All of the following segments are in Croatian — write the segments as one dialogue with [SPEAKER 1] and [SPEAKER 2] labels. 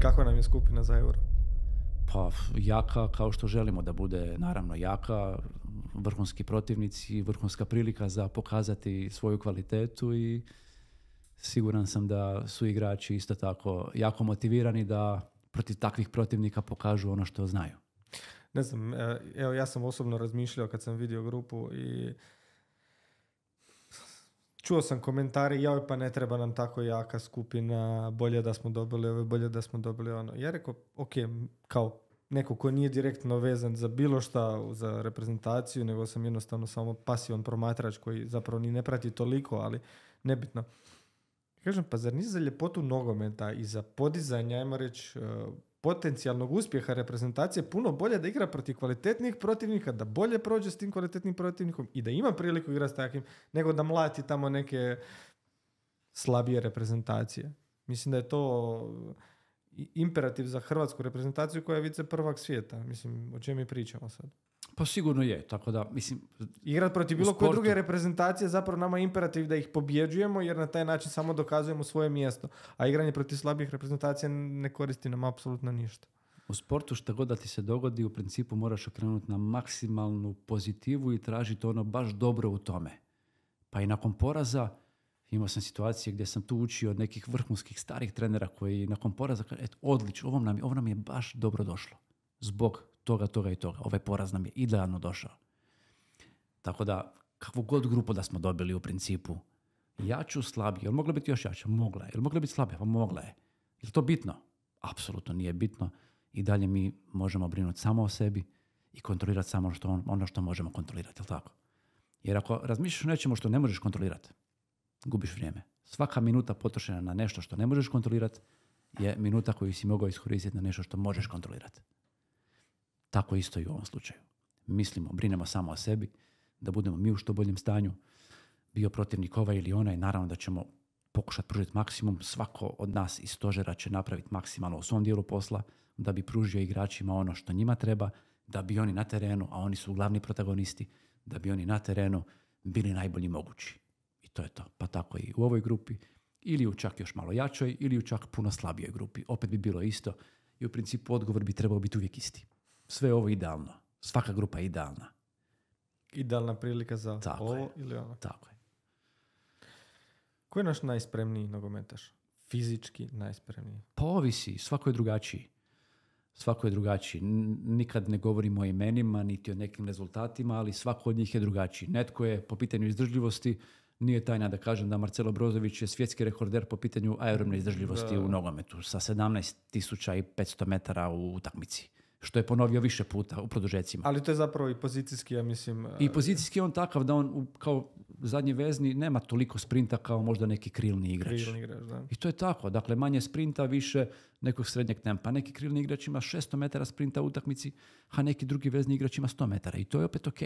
[SPEAKER 1] Kakva nam je skupina za euro?
[SPEAKER 2] Pa jaka kao što želimo da bude naravno jaka, vrhunski protivnici, vrhunska prilika za pokazati svoju kvalitetu i siguran sam da su igrači isto tako jako motivirani da protiv takvih protivnika pokažu ono što znaju.
[SPEAKER 1] Ne znam, e, evo ja sam osobno razmišljao kad sam vidio grupu i čuo sam komentari, joj pa ne treba nam tako jaka skupina, bolje da smo dobili ovo, bolje da smo dobili ono. Ja rekao, ok, kao neko ko nije direktno vezan za bilo šta za reprezentaciju, nego sam jednostavno samo pasivan promatrač koji zapravo ni ne prati toliko, ali nebitno. Kažem, pa zar nije za ljepotu nogometa i za podizanje, ajmo reći, e, potencijalnog uspjeha reprezentacije puno bolje da igra protiv kvalitetnih protivnika, da bolje prođe s tim kvalitetnim protivnikom i da ima priliku igrati s takvim, nego da mlati tamo neke slabije reprezentacije. Mislim da je to imperativ za hrvatsku reprezentaciju koja je vice prvak svijeta. Mislim, o čem mi pričamo sad?
[SPEAKER 2] Pa sigurno je, tako da, mislim...
[SPEAKER 1] Igrat protiv bilo koje druge reprezentacije zapravo nama je imperativ da ih pobjeđujemo jer na taj način samo dokazujemo svoje mjesto. A igranje protiv slabih reprezentacija ne koristi nam apsolutno ništa.
[SPEAKER 2] U sportu što god da ti se dogodi, u principu moraš okrenuti na maksimalnu pozitivu i tražiti ono baš dobro u tome. Pa i nakon poraza, imao sam situacije gdje sam tu učio od nekih vrhunskih starih trenera koji nakon poraza kaže, eto, odlično, ovo nam, je, ovo nam je baš dobro došlo. Zbog toga, toga i toga. Ovaj poraz nam je idealno došao. Tako da, kakvu god grupu da smo dobili u principu, jaču, slabiju, jel mogla biti još jača? Mogla je. Jel mogla biti slabija? Pa mogla je. Je to bitno? Apsolutno nije bitno. I dalje mi možemo brinuti samo o sebi i kontrolirati samo što ono što možemo kontrolirati, jel tako? Jer ako razmišljaš o nečemu što ne možeš kontrolirati, gubiš vrijeme. Svaka minuta potrošena na nešto što ne možeš kontrolirati je minuta koju si mogao iskoristiti na nešto što možeš kontrolirati. Tako isto i u ovom slučaju. Mislimo, brinemo samo o sebi, da budemo mi u što boljem stanju, bio protivnik ovaj ili onaj, naravno da ćemo pokušati pružiti maksimum, svako od nas iz stožera će napraviti maksimalno u svom dijelu posla, da bi pružio igračima ono što njima treba, da bi oni na terenu, a oni su glavni protagonisti, da bi oni na terenu bili najbolji mogući. I to je to. Pa tako i u ovoj grupi, ili u čak još malo jačoj, ili u čak puno slabijoj grupi. Opet bi bilo isto i u principu odgovor bi trebao biti uvijek isti sve ovo idealno. Svaka grupa je idealna.
[SPEAKER 1] Idealna prilika za
[SPEAKER 2] Tako
[SPEAKER 1] ovo
[SPEAKER 2] je.
[SPEAKER 1] ili ono.
[SPEAKER 2] Tako je.
[SPEAKER 1] Ko je naš najspremniji nogometaš? Fizički najspremniji?
[SPEAKER 2] Pa ovisi, svako je drugačiji. Svako je drugačiji. Nikad ne govorimo o imenima, niti o nekim rezultatima, ali svako od njih je drugačiji. Netko je po pitanju izdržljivosti, nije tajna da kažem da Marcelo Brozović je svjetski rekorder po pitanju aerobne izdržljivosti u nogometu sa 17.500 metara u utakmici što je ponovio više puta u produžecima.
[SPEAKER 1] Ali to je zapravo i pozicijski, ja mislim...
[SPEAKER 2] I e, pozicijski je on takav da on kao zadnji vezni nema toliko sprinta kao možda neki krilni igrač.
[SPEAKER 1] Krilni igrač, da.
[SPEAKER 2] I to je tako. Dakle, manje sprinta, više nekog srednjeg tempa. Neki krilni igrač ima 600 metara sprinta u utakmici, a neki drugi vezni igrač ima 100 metara. I to je opet ok.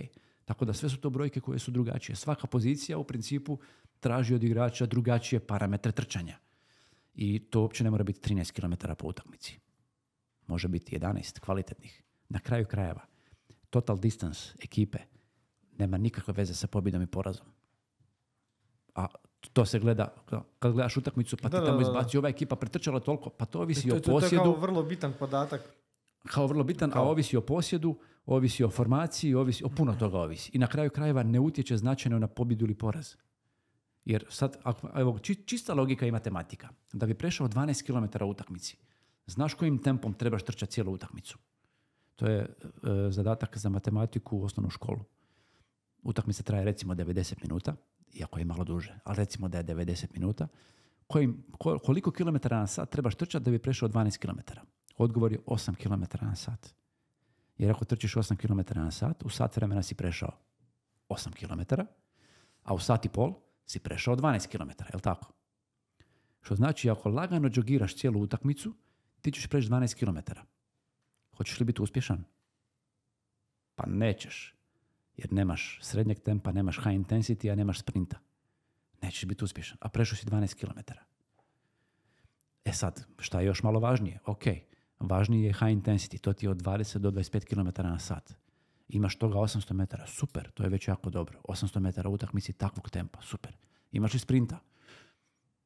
[SPEAKER 2] Tako da sve su to brojke koje su drugačije. Svaka pozicija u principu traži od igrača drugačije parametre trčanja. I to uopće ne mora biti 13 km po utakmici može biti 11 kvalitetnih. Na kraju krajeva, total distance ekipe nema nikakve veze sa pobjedom i porazom. A to se gleda, kad gledaš utakmicu pa ti tamo izbaci ova ekipa pretrčala toliko, pa to ovisi o posjedu. To je
[SPEAKER 1] kao vrlo bitan podatak.
[SPEAKER 2] Kao vrlo bitan, a ovisi o posjedu, ovisi o formaciji, ovisi, o puno toga ovisi. I na kraju krajeva ne utječe značajno na pobjedu ili poraz. Jer sad, evo, čista logika i matematika. Da bi prešao 12 km u utakmici, Znaš kojim tempom trebaš trčati cijelu utakmicu. To je e, zadatak za matematiku u osnovnu školu. Utakmica traje recimo 90 minuta, iako je malo duže, ali recimo da je 90 minuta. Kojim, koliko kilometara na sat trebaš trčati da bi prešao 12 km? Odgovor je 8 km na sat. Jer ako trčiš 8 km na sat, u sat vremena si prešao 8 km, a u sat i pol si prešao 12 km, je li tako? Što znači, ako lagano džogiraš cijelu utakmicu, ti ćeš preći 12 km. Hoćeš li biti uspješan? Pa nećeš. Jer nemaš srednjeg tempa, nemaš high intensity, a nemaš sprinta. Nećeš biti uspješan. A prešao si 12 km. E sad, šta je još malo važnije? Ok, važniji je high intensity, to ti je od 20 do 25 km na sat. Imaš toga 800 metara, super, to je već jako dobro. 800 metara utakmici takvog tempa, super. Imaš li sprinta?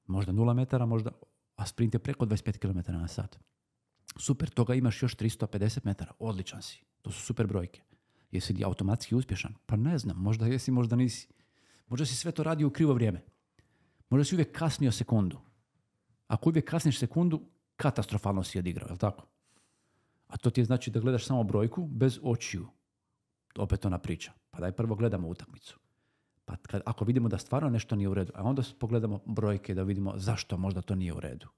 [SPEAKER 2] Možda 0 metara, možda a sprint je preko 25 km na sat. Super, toga imaš još 350 metara. Odličan si. To su super brojke. Jesi li automatski uspješan? Pa ne znam, možda jesi, možda nisi. Možda si sve to radio u krivo vrijeme. Možda si uvijek kasnio sekundu. Ako uvijek kasniš sekundu, katastrofalno si odigrao, jel tako? A to ti je znači da gledaš samo brojku bez očiju. Opet ona priča. Pa daj prvo gledamo utakmicu. Pa kad, ako vidimo da stvarno nešto nije u redu, a onda pogledamo brojke da vidimo zašto možda to nije u redu.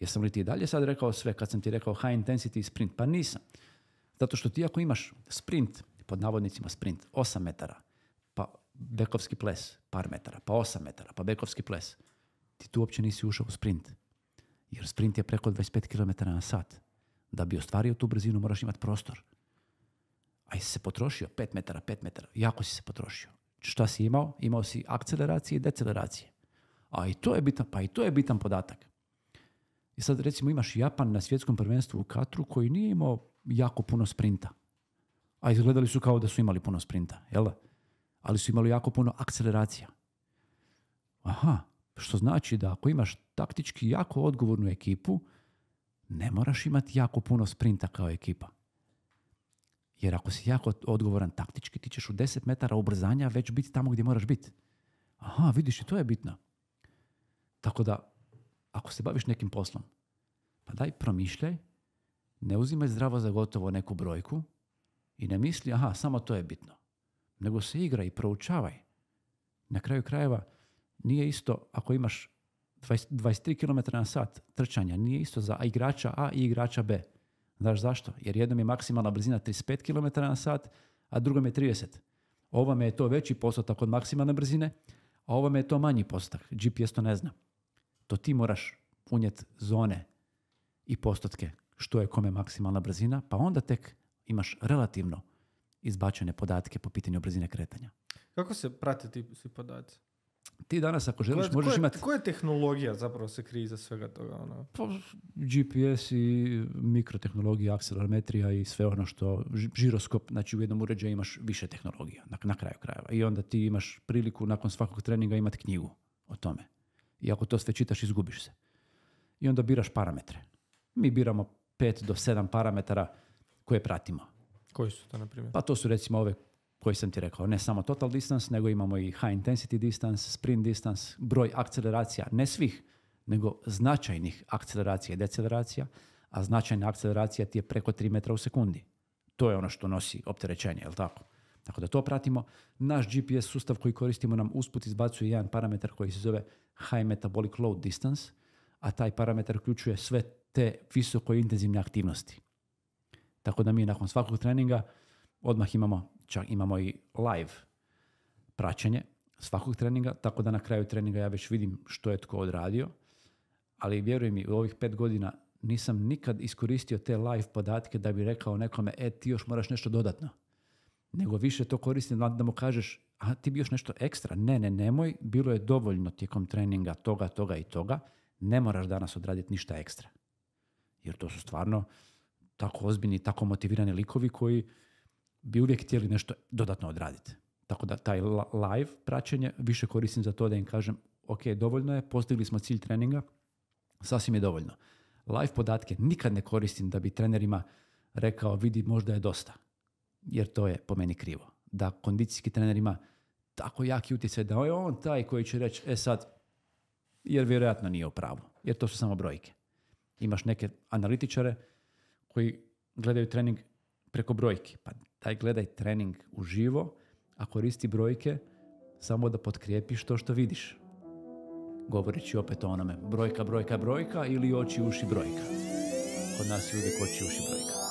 [SPEAKER 2] Jesam li ti dalje sad rekao sve kad sam ti rekao high intensity sprint? Pa nisam. Zato što ti ako imaš sprint, pod navodnicima sprint, 8 metara, pa bekovski ples, par metara, pa 8 metara, pa bekovski ples, ti tu uopće nisi ušao u sprint. Jer sprint je preko 25 km na sat. Da bi ostvario tu brzinu moraš imati prostor. A jesi se potrošio 5 metara, 5 metara, jako si se potrošio. Šta si imao? Imao si akceleracije i deceleracije. A i to je bitan, pa i to je bitan podatak. I sad recimo imaš Japan na svjetskom prvenstvu u Katru koji nije imao jako puno sprinta. A izgledali su kao da su imali puno sprinta, jel da? Ali su imali jako puno akceleracija. Aha, što znači da ako imaš taktički jako odgovornu ekipu, ne moraš imati jako puno sprinta kao ekipa. Jer ako si jako odgovoran taktički, ti ćeš u 10 metara ubrzanja već biti tamo gdje moraš biti. Aha, vidiš i to je bitno. Tako da, ako se baviš nekim poslom, pa daj promišljaj, ne uzimaj zdravo za gotovo neku brojku i ne misli, aha, samo to je bitno. Nego se igra i proučavaj. Na kraju krajeva, nije isto ako imaš 23 km na sat trčanja, nije isto za igrača A i igrača B. Znaš zašto? Jer jednom je maksimalna brzina 35 km na sat, a drugom je 30. Ovome je to veći postotak od maksimalne brzine, a ovome je to manji postotak. GPS to ne zna. To ti moraš unijeti zone i postotke što je kome maksimalna brzina, pa onda tek imaš relativno izbačene podatke po pitanju brzine kretanja.
[SPEAKER 1] Kako se prate ti svi podaci?
[SPEAKER 2] Ti danas ako želiš možeš imati...
[SPEAKER 1] Koja je tehnologija zapravo se krije iza svega toga? Ono?
[SPEAKER 2] Pa, GPS i mikrotehnologija, akcelerometrija i sve ono što... Žiroskop, znači u jednom uređaju imaš više tehnologija na, na kraju krajeva. I onda ti imaš priliku nakon svakog treninga imati knjigu o tome. I ako to sve čitaš, izgubiš se. I onda biraš parametre. Mi biramo pet do sedam parametara koje pratimo.
[SPEAKER 1] Koji su to, na primjer?
[SPEAKER 2] Pa to su recimo ove koji sam ti rekao, ne samo total distance, nego imamo i high intensity distance, sprint distance, broj akceleracija, ne svih, nego značajnih akceleracija i deceleracija, a značajna akceleracija ti je preko 3 metra u sekundi. To je ono što nosi opterećenje, jel tako? Tako da to pratimo. Naš GPS sustav koji koristimo nam usput izbacuje jedan parametar koji se zove high metabolic load distance, a taj parametar uključuje sve te visoko intenzivne aktivnosti. Tako da mi nakon svakog treninga odmah imamo čak imamo i live praćenje svakog treninga, tako da na kraju treninga ja već vidim što je tko odradio, ali vjeruj mi, u ovih pet godina nisam nikad iskoristio te live podatke da bi rekao nekome, e, ti još moraš nešto dodatno. Nego više to koristim da mu kažeš, a ti bi još nešto ekstra. Ne, ne, nemoj, bilo je dovoljno tijekom treninga toga, toga i toga, ne moraš danas odraditi ništa ekstra. Jer to su stvarno tako ozbiljni, tako motivirani likovi koji bi uvijek htjeli nešto dodatno odraditi. Tako da taj live praćenje više koristim za to da im kažem ok, dovoljno je, postigli smo cilj treninga, sasvim je dovoljno. Live podatke nikad ne koristim da bi trenerima rekao vidi možda je dosta, jer to je po meni krivo. Da kondicijski trener ima tako jaki utjecaj da je on taj koji će reći e sad, jer vjerojatno nije u pravu, jer to su samo brojke. Imaš neke analitičare koji gledaju trening preko brojki. Pa daj gledaj trening uživo, a koristi brojke samo da potkrijepiš to što vidiš. Govoreći opet o onome brojka, brojka, brojka ili oči, uši, brojka. Kod nas uvijek oči, uši, brojka.